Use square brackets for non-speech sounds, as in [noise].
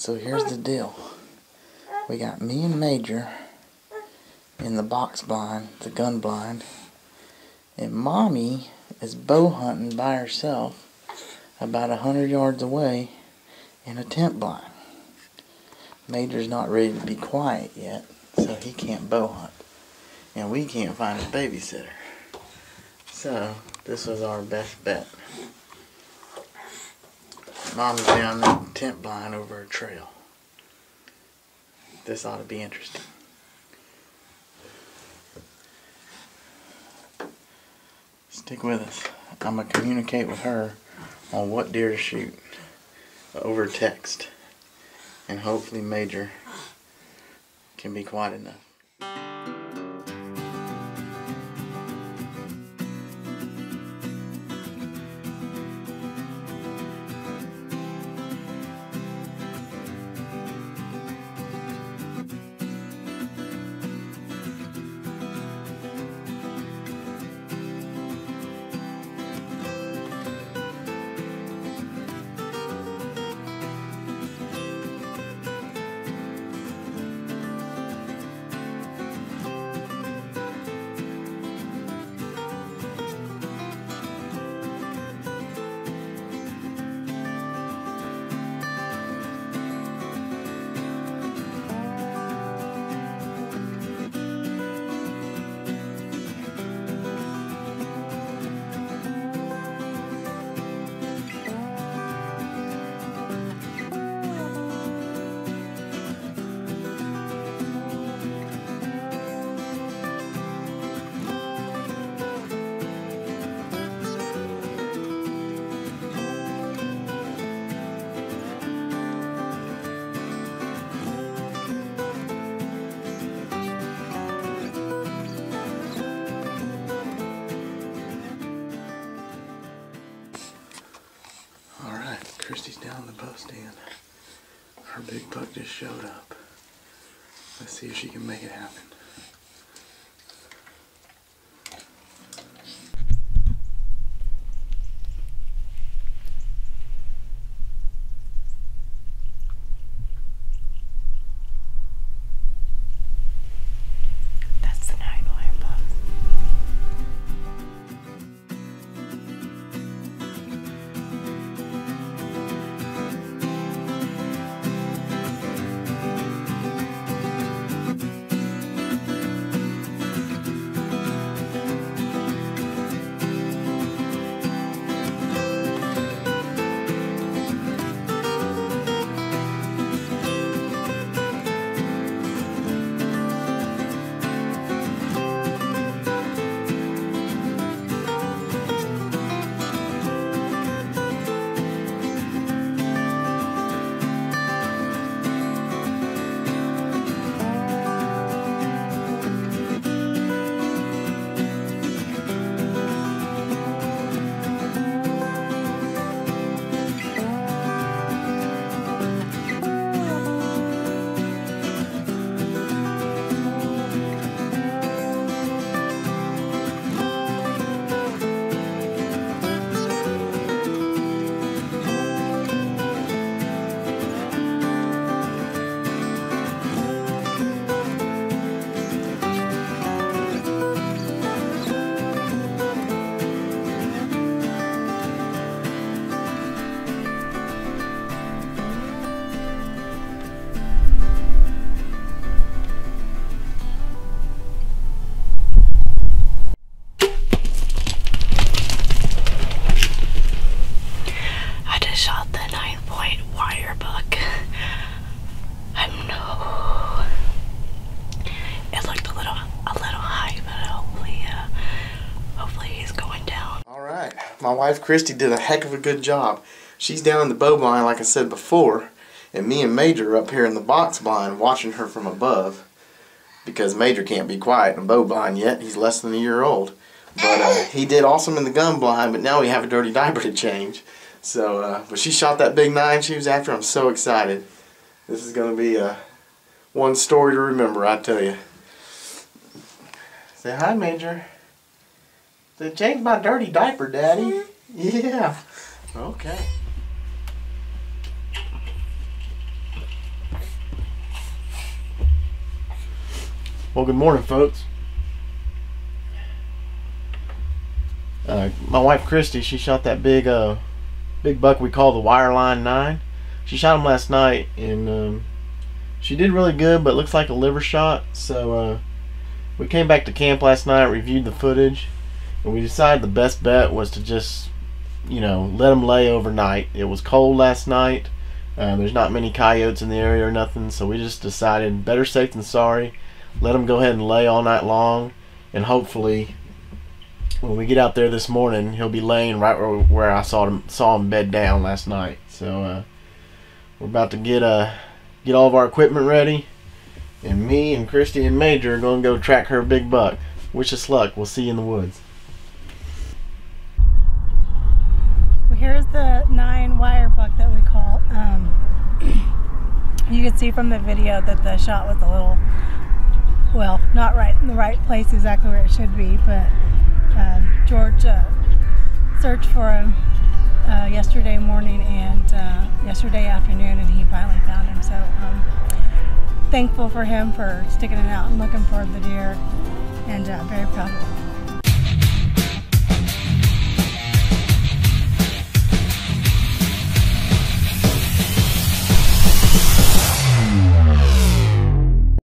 So here's the deal. We got me and Major in the box blind, the gun blind, and Mommy is bow hunting by herself about a hundred yards away in a tent blind. Major's not ready to be quiet yet, so he can't bow hunt. And we can't find a babysitter. So, this was our best bet. Mom's down the tent blind over a trail. This ought to be interesting. Stick with us. I'm going to communicate with her on what deer to shoot over text. And hopefully Major can be quiet enough. Christy's down the bow stand. Her big buck just showed up. Let's see if she can make it happen. My wife Christy did a heck of a good job. She's down in the bow blind, like I said before, and me and Major are up here in the box blind watching her from above. Because Major can't be quiet in a bow blind yet. He's less than a year old. But uh, he did awesome in the gun blind, but now we have a dirty diaper to change. So, uh, but she shot that big nine she was after. I'm so excited. This is going to be uh, one story to remember, I tell you. Say hi, Major. So change my dirty diaper, Daddy. Mm-hmm. Yeah. Okay. Well, good morning, folks. Uh, my wife Christy, she shot that big, uh, big buck we call the wireline nine. She shot him last night, and um, she did really good, but looks like a liver shot. So uh, we came back to camp last night, reviewed the footage, and we decided the best bet was to just, you know, let him lay overnight. It was cold last night. Uh, there's not many coyotes in the area or nothing, so we just decided better safe than sorry. Let him go ahead and lay all night long, and hopefully, when we get out there this morning, he'll be laying right where, where I saw him saw him bed down last night. So uh, we're about to get uh get all of our equipment ready, and me and Christy and Major are gonna go track her big buck. Wish us luck. We'll see you in the woods. The nine wire buck that we call. Um, [clears throat] you can see from the video that the shot was a little, well, not right in the right place exactly where it should be, but um, George uh, searched for him uh, yesterday morning and uh, yesterday afternoon, and he finally found him. So um, thankful for him for sticking it out and looking for the deer, and uh, very proud of him.